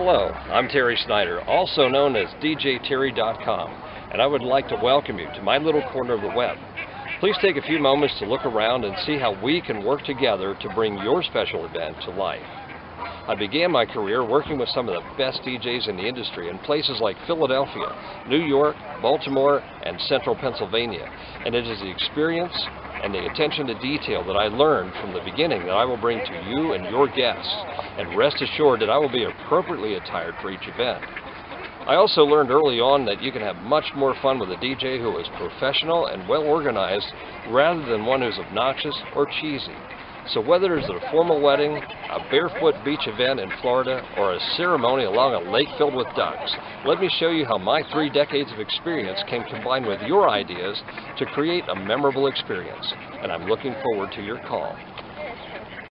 Hello, I'm Terry Snyder, also known as DJTerry.com, and I would like to welcome you to my little corner of the web. Please take a few moments to look around and see how we can work together to bring your special event to life. I began my career working with some of the best DJs in the industry in places like Philadelphia, New York, Baltimore, and central Pennsylvania, and it is the experience and the attention to detail that I learned from the beginning that I will bring to you and your guests, and rest assured that I will be appropriately attired for each event. I also learned early on that you can have much more fun with a DJ who is professional and well organized rather than one who's obnoxious or cheesy. So whether it's a formal wedding, a barefoot beach event in Florida, or a ceremony along a lake filled with ducks, let me show you how my three decades of experience can combine with your ideas to create a memorable experience. And I'm looking forward to your call.